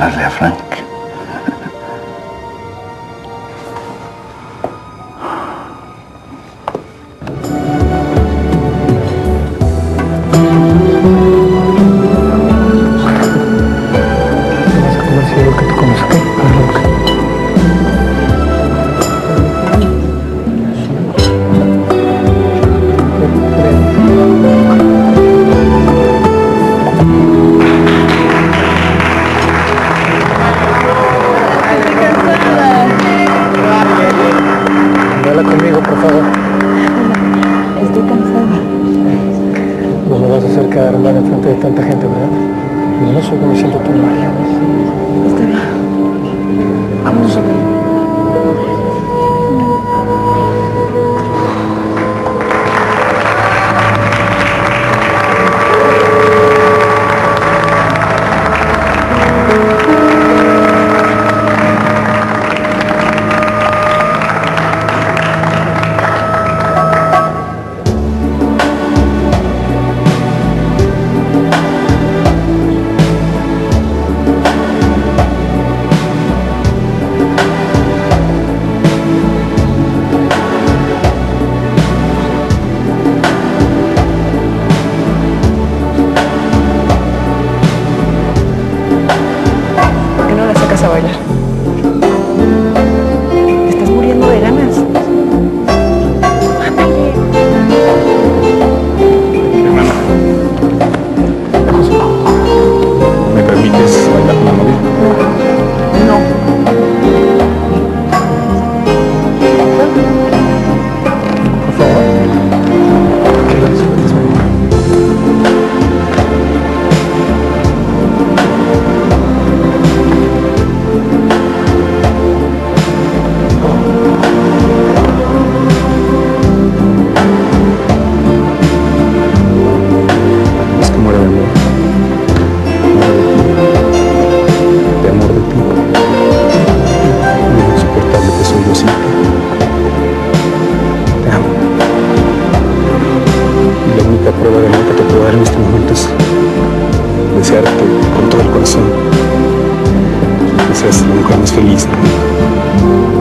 la rea Frank. con todo el corazón. Que seas la más feliz. ¿no?